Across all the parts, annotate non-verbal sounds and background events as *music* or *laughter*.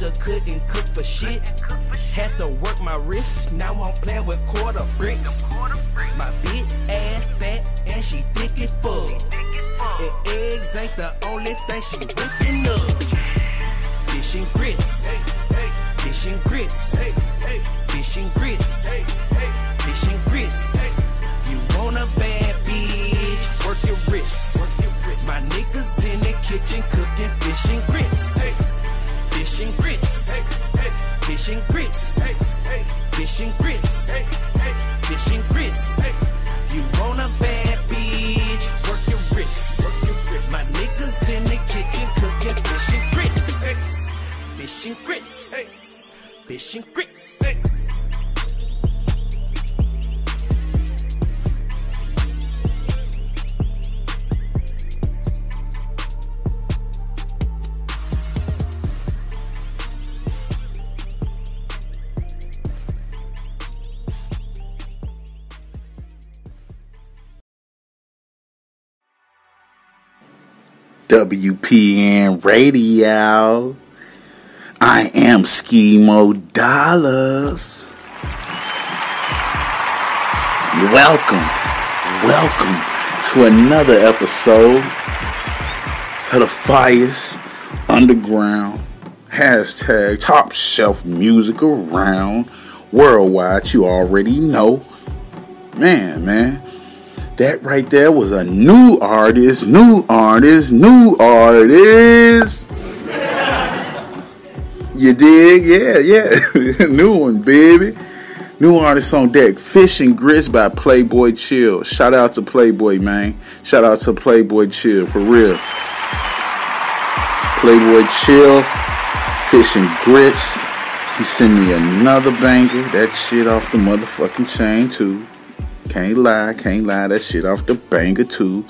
to couldn't cook for shit. Had to work my wrist, now I'm playing with quarter bricks. My big ass fat and she thick as fuck. And eggs ain't the only thing she whipping up. Fish and grits, fish and grits, fish and grits, fish and grits. You want a bad bitch? Work your wrist. My niggas in the kitchen cooking fish and grits. Fish and grits. Fish and grits. Fish and grits. You want a bad bitch? Work your wrist. My niggas in the kitchen cooking fish and grits. Fish and grits. Fish and grits. WPN Radio. I am Schemo Dollars. Welcome, welcome to another episode of the Fires Underground hashtag top shelf music around worldwide. You already know. Man, man. That right there was a new artist, new artist, new artist. *laughs* You dig? Yeah, yeah. *laughs* new one, baby. New artist on deck. Fish and Grits by Playboy Chill. Shout out to Playboy, man. Shout out to Playboy Chill, for real. Playboy Chill, Fish and Grits. He sent me another banger. That shit off the motherfucking chain, too. Can't lie, can't lie. That shit off the banger, too.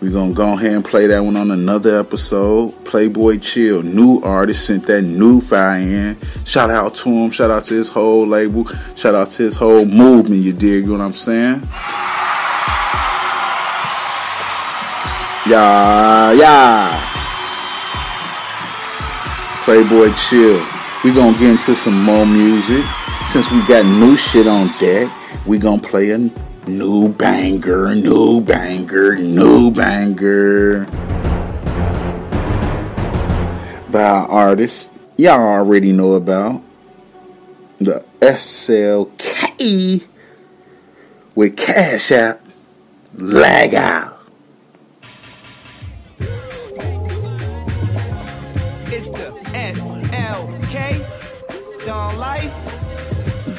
we to go ahead and play that one on another episode. Playboy Chill, new artist, sent that new fire in. Shout out to him. Shout out to his whole label. Shout out to his whole movement, you dig you know what I'm saying? Yeah, yeah. Playboy Chill. we to get into some more music. Since we got new shit on deck, we to play a new banger, new banger, new banger. By artist y'all already know about. The SLK with Cash App Lag Out.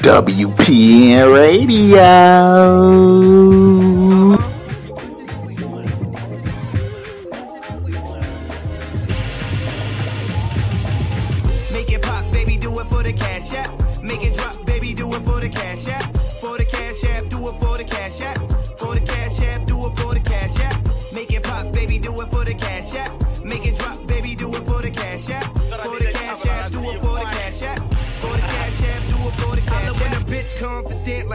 WPN Radio. Make it pop, baby, do it for the cash app. Make it drop, baby, do it for the cash app.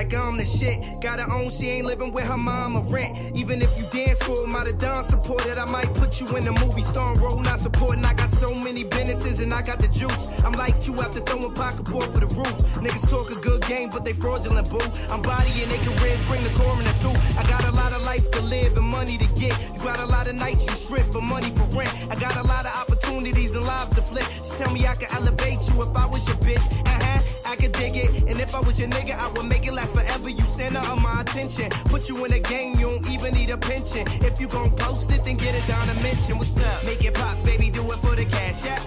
Like I'm the shit. Got her own, she ain't living with her mama rent. Even if you dance for my the dance supported, I might put you in the movie star role, not supporting. I got so many businesses and I got the juice. I'm like you after throwing pocket board for the roof. Niggas talk a good game, but they fraudulent, boo. I'm bodying their careers, bring the coroner through. I got a lot of life to live and money to get. You got a lot of nights you strip for money for rent. I got a lot of opportunities and lives to flip. Just tell me I could elevate you if I was your bitch. Uh-huh, I could dig it. And if I was your nigga, I would make it last forever. You center of my attention. Put you in a game, you don't even need a pension. If you gon' post it, then get it down to mention. What's up? Make it pop, baby, do it for the cash app.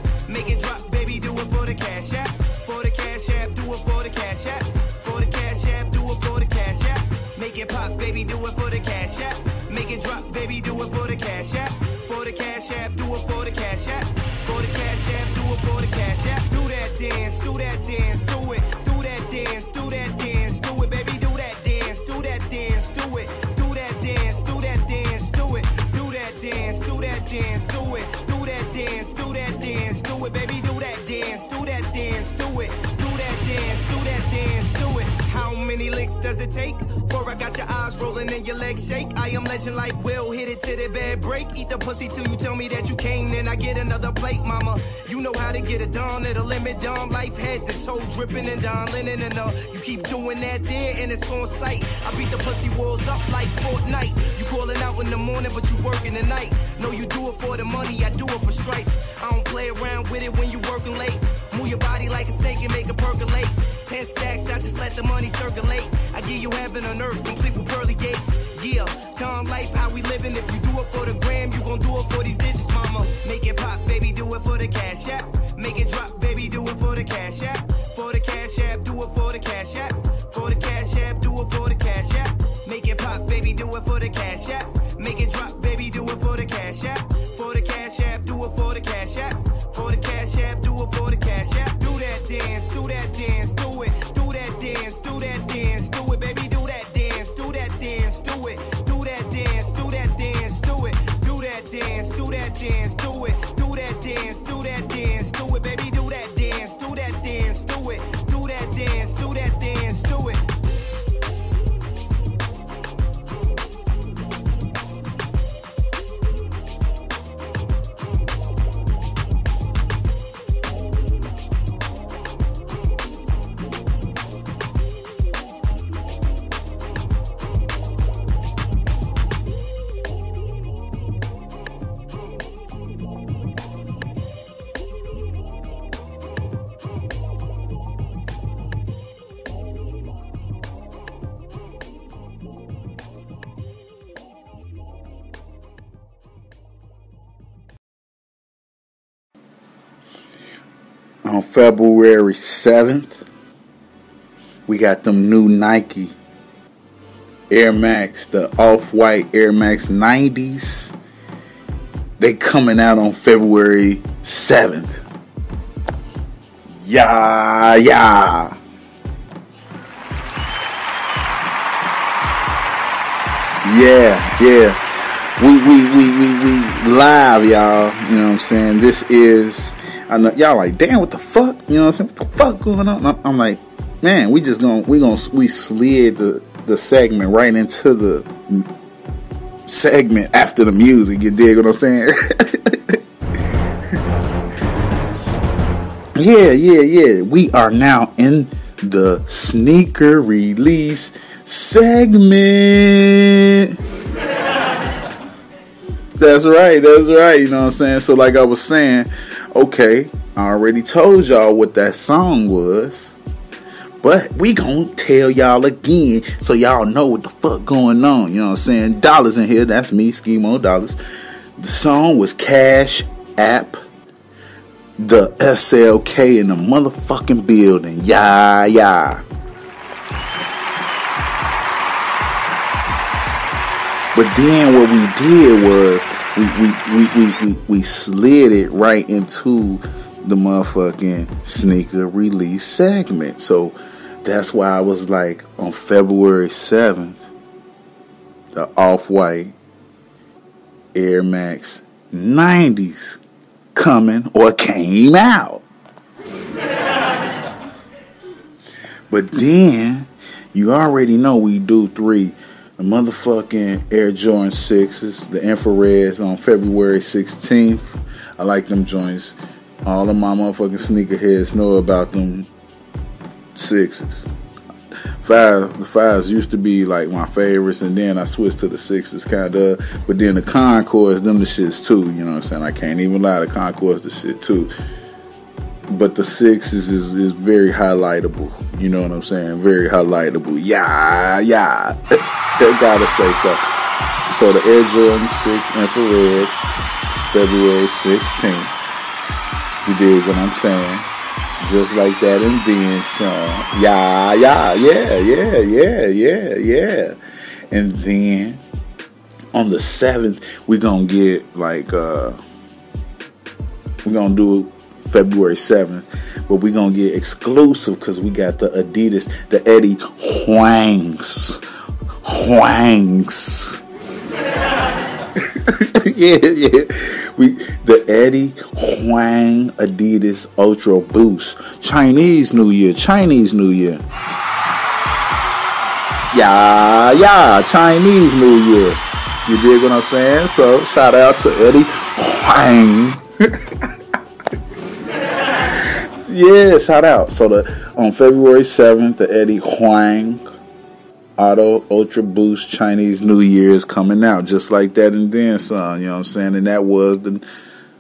Dance, do that dance, do it, baby, do that dance, do that dance, do it. Does it take? Before I got your eyes rolling and your legs shake. I am legend like Will, hit it to the bed break. Eat the pussy till you tell me that you came, then I get another plate, mama. You know how to get it done at a limit, dumb life head to toe, dripping and down linen and uh. You keep doing that there and it's on sight. I beat the pussy walls up like Fortnite. You calling out in the morning, but you working the night. No, you do it for the money, I do it for stripes. I don't play around with it when you working late. Move your body like a snake and make it percolate. Ten stacks, I just let the money circulate. I give you heaven on earth, complete with pearly gates. Yeah, calm life, how we living. If you do it for the gram, you gon' do it for these digits, mama. Make it pop, baby, do it for the cash app. Make it drop, baby, do it for the cash app. For the cash app, do it for the cash app. For the cash app, do it for the cash app. Make it pop, baby, do it for the cash app. On February 7th, we got them new Nike Air Max, the off white Air Max 90s. They coming out on February 7th. Yeah, yeah. Yeah, yeah. We we we we we live, y'all. You know what I'm saying? This is Y'all like, damn, what the fuck? You know what I'm saying? What the fuck going on? I'm, I'm like, man, we just gonna we gonna we slid the the segment right into the segment after the music. You dig what I'm saying? *laughs* yeah, yeah, yeah. We are now in the sneaker release segment. *laughs* That's right, that's right. You know what I'm saying? So, like I was saying, okay, I already told y'all what that song was. But we gonna tell y'all again so y'all know what the fuck going on. You know what I'm saying? Dollars in here, that's me, Schemo Dollars. The song was Cash App. The SLK in the motherfucking building. Yeah, yeah. But then what we did was we we, we, we, we, we slid it right into the motherfucking sneaker release segment. So that's why I was like on February 7th, the off white Air Max 90s coming or came out. *laughs* but then you already know we do three the motherfucking Air Jordan 6s, the infrareds on February 16th. I like them joints. All of my motherfucking sneakerheads know about them sixes. Five, the fives used to be like my favorites, and then I switched to the sixes, kind of. But then the Concords, them the shits too. You know what I'm saying? I can't even lie, the Concords the shit too. But the sixes is, is very highlightable. You know what I'm saying? Very highlightable. Yeah, yeah. *laughs* they gotta say so. So the Air Jordan 6 infrareds, February 16th. You dig what I'm saying? Just like that and then some. Yeah, yeah, yeah, yeah, yeah, yeah, yeah. And then on the 7th, we're gonna get like uh we're gonna do February 7th, but we're gonna get exclusive because we got the Adidas, the Eddie Huangs. Huangs. *laughs* yeah, yeah. We the Eddie Huang Adidas Ultra Boost. Chinese New Year. Chinese New Year. Yeah, yeah, Chinese New Year. You dig what I'm saying? So shout out to Eddie Huang. *laughs* yeah, shout out. So the on February 7th, the Eddie Huang Auto Ultra Boost Chinese New Year is coming out just like that and then son, you know what I'm saying? And that was the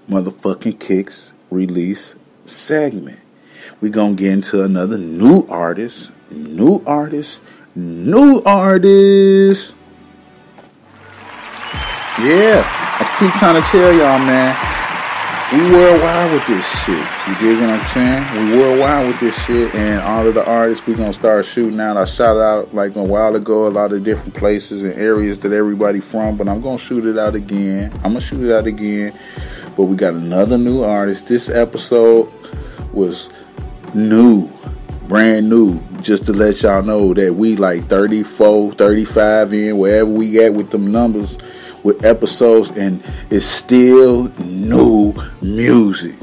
motherfucking kicks release segment. we gonna get into another new artist, new artist, new artist. Yeah, I keep trying to tell y'all, man. We worldwide with this shit. You dig what I'm saying? We worldwide with this shit, and all of the artists we gonna start shooting out. I shot out like a while ago, a lot of different places and areas that everybody from, but I'm gonna shoot it out again. I'm gonna shoot it out again. But we got another new artist. This episode was new, brand new. Just to let y'all know that we like 34, 35 in, wherever we at with them numbers with episodes, and it's still new music.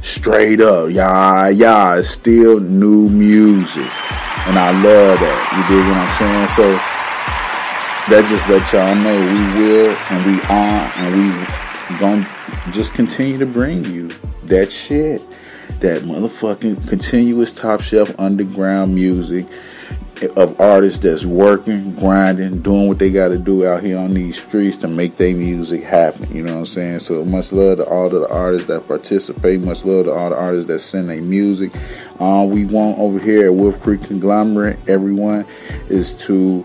Straight up, yeah, yeah, it's still new music, and I love that. You dig what I'm saying? So that just let y'all know we will, and we are, and we gonna just continue to bring you that shit, that motherfucking continuous top shelf underground music of artists that's working, grinding, doing what they got to do out here on these streets to make their music happen. You know what I'm saying? So much love to all of the artists that participate. Much love to all the artists that send their music. All we want over here at Wolf Creek Conglomerate, everyone, is to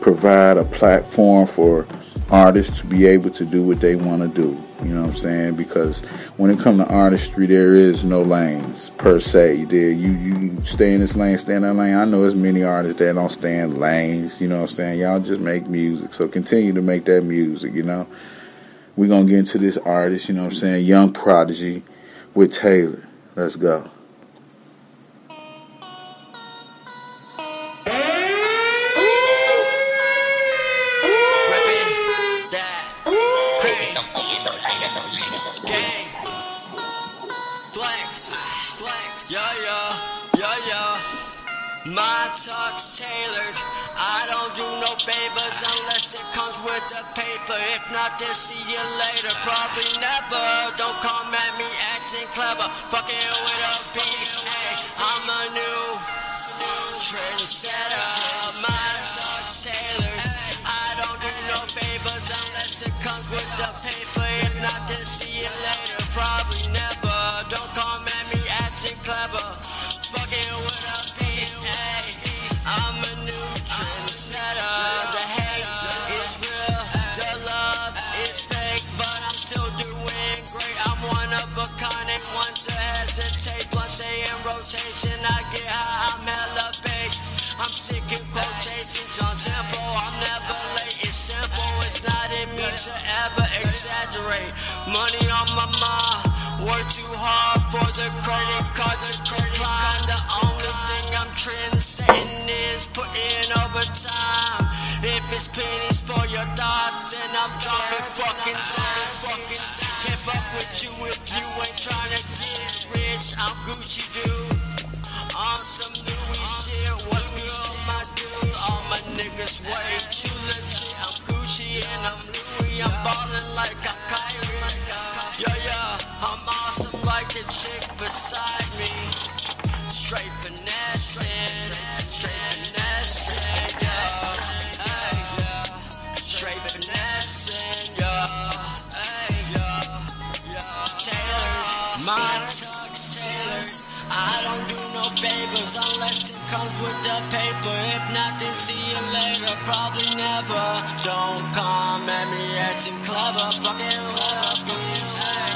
provide a platform for artists to be able to do what they want to do. You know what I'm saying? Because when it comes to artistry, there is no lanes per se. There, you you stay in this lane, stay in that lane. I know there's many artists that don't stand lanes. You know what I'm saying? Y'all just make music, so continue to make that music. You know, we're gonna get into this artist. You know what I'm saying? Young Prodigy with Taylor. Let's go. Tailored. I don't do no favors unless it comes with the paper. If not, then see you later. Probably never. Don't come at me acting clever. Fucking with a beast. Hey, I'm a new, new trendsetter. My talk's tailored. I don't do no favors unless it comes with the paper. To ever exaggerate. Money on my mind, work too hard for the credit card to decline. The only thing I'm trendsetting is putting overtime. If it's pennies for your thoughts, then I'm dropping fucking time. Can't fuck with you if you ain't trying to get rich. I'm Gucci dude. On some Louis shit, what's good, my dude? All my niggas way too legit. See you later. Probably never. Don't come at me acting clever. Fucking. Hey,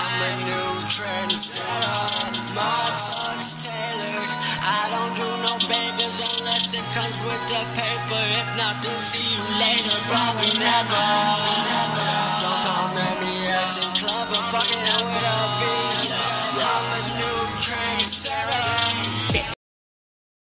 I'm a new trendsetter. My tuck's tailored. I don't do no favors unless it comes with the paper. If not, then see you later. Probably never.